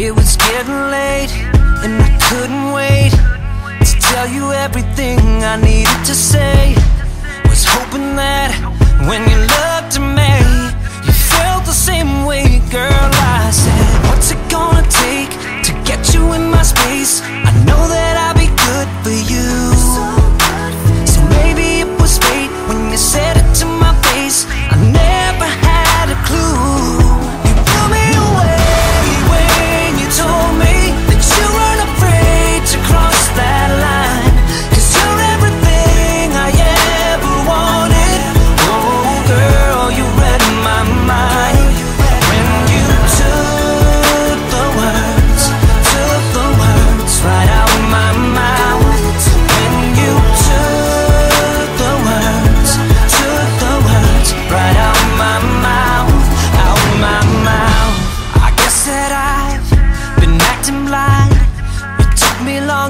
It was getting late and I couldn't wait To tell you everything I needed to say Was hoping that when you looked at me You felt the same way, girl, I said What's it gonna take to get you in my space?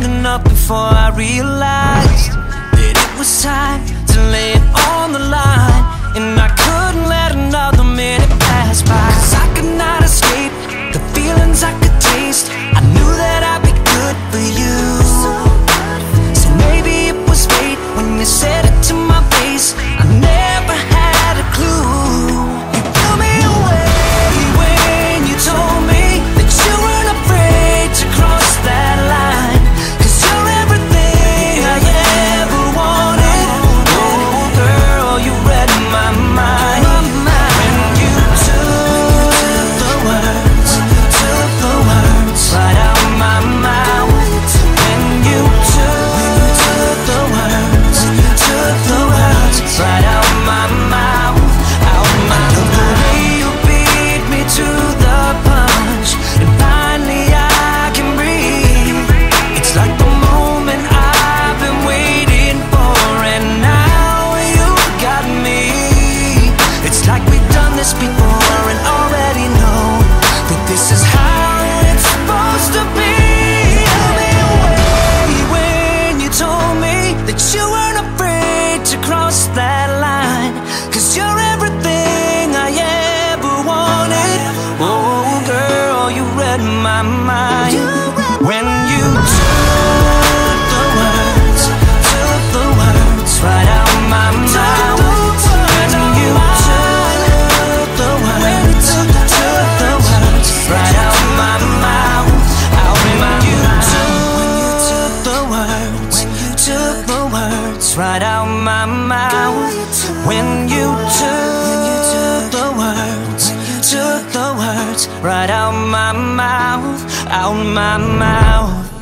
long enough before I realized That it was time to lay it on the line. when you took the words, took the words right out my mind. When you took the words, took the words right mouth, out my mouth. When you took the words, took the words right out my mouth. When you took words right out my mouth, out my mouth.